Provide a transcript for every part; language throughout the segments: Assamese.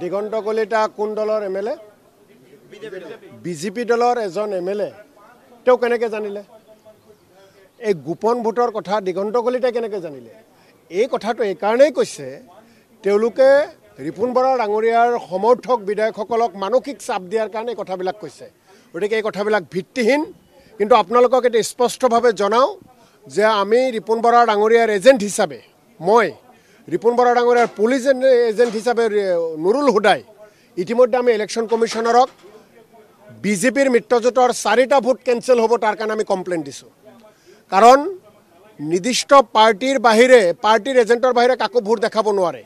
দিগন্ত কলিতা কোন দলৰ এম এল এ? বিজেপি দলৰ এজন এম এল এ। তেওঁ কেনেকৈ জানিলে? এই গোপন ভোটৰ কথা দিগন্ত কলিতাই কেনেকৈ জানিলে? এই কথাটো এইকাৰণেই কৈছে তেওঁলোকে ৰিপুণ বৰা ডাঙৰীয়াৰ সমৰ্থক বিধায়কসকলক মানসিক চাপ দিয়াৰ কাৰণে এই কথাবিলাক কৈছে। গতিকে এই কথাবিলাক ভিত্তিহীন। কিন্তু আপোনালোকক এতিয়া স্পষ্টভাৱে জনাওঁ যে আমি ৰিপুণ বৰা ডাঙৰীয়াৰ এজেণ্ট হিচাপে মই ৰিপুণ বৰা ডাঙৰীয়াৰ পুলিচ এজেণ্ট হিচাপে নুৰুল হুদাই ইতিমধ্যে আমি ইলেকশ্যন কমিশ্যনাৰক বিজেপিৰ মিত্ৰজোঁটৰ চাৰিটা ভোট কেঞ্চেল হ'ব তাৰ কাৰণে আমি কমপ্লেইন দিছোঁ। কাৰণ নিৰ্দিষ্ট পাৰ্টীৰ বাহিৰে পাৰ্টীৰ এজেণ্টৰ বাহিৰে কাকো ভোট দেখাব নোৱাৰে।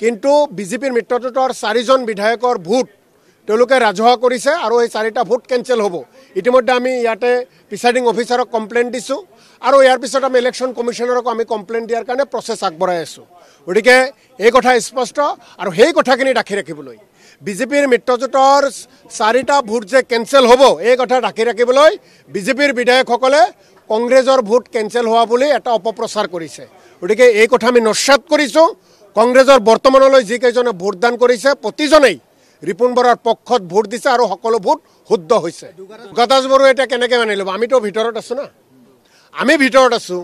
কিন্তু বিজেপিৰ মিত্ৰজোঁটৰ চাৰিজন বিধায়কৰ ভোট তেওঁলোকে ৰাজহুৱা কৰিছে আৰু এই চাৰিটা ভোট কেঞ্চেল হ'ব। ইতিমধ্যে আমি ইয়াতে প্ৰিচাইডিং অফিচাৰক কমপ্লেইন দিছোঁ আৰু ইয়াৰ পিছত আমি ইলেকশ্যন কমিশ্যনাৰকো আমি কমপ্লেইন দিয়াৰ কাৰণে প্ৰচেছ আগবঢ়াই আছোঁ। গতিকে এই কথা স্পষ্ট আৰু সেই কথাখিনি ৰাখি ৰাখিবলৈ বিজেপিৰ মিত্ৰজোঁটৰ চাৰিটা ভোট যে কেঞ্চেল হ'ব এই কথা ৰাখি ৰাখিবলৈ বিজেপিৰ বিধায়কসকলে কংগ্ৰেছৰ ভোট কেঞ্চেল হোৱা বুলি এটা অপপ্ৰচাৰ কৰিছে। গতিকে এই কথা আমি নস্যাত কৰিছোঁ। কংগ্ৰেছৰ বৰ্তমানলৈ যিকেইজনে ভোটদান কৰিছে প্ৰতিজনেই ৰিপুণ বৰাৰ পক্ষত ভোট দিছে আৰু সকলো ভোট শুদ্ধ হৈছে। গতাজ বড়োৱে এতিয়া কেনেকৈ মানি ল'ব? আমিতো ভিতৰত আছোঁ না। আমি ভিতৰত আছোঁ।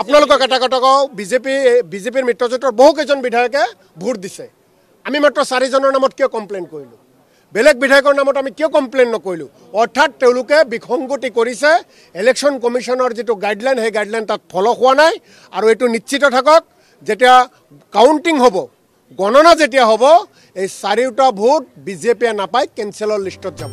আপোনালোকক এটা কথা কওঁ বিজেপি বিজেপিৰ মিত্ৰজোঁটৰ বহুকেইজন বিধায়কে ভোট দিছে। আমি মাত্ৰ চাৰিজনৰ নামত কিয় কমপ্লেইন কৰিলোঁ? বেলেগ বিধায়কৰ নামত আমি কিয় কমপ্লেইন নকৰিলোঁ? অৰ্থাৎ তেওঁলোকে বিসংগতি কৰিছে ইলেকশ্যন কমিশ্যনৰ যিটো গাইডলাইন সেই গাইডলাইন তাত ফ'ল' হোৱা নাই। আৰু এইটো নিশ্চিত থাকক যেতিয়া কাউণ্টিং হ'ব গণনা যেতিয়া হ'ব এই চাৰিওটা ভোট বিজেপিয়ে নাপায় কেঞ্চেলৰ লিষ্টত যাব।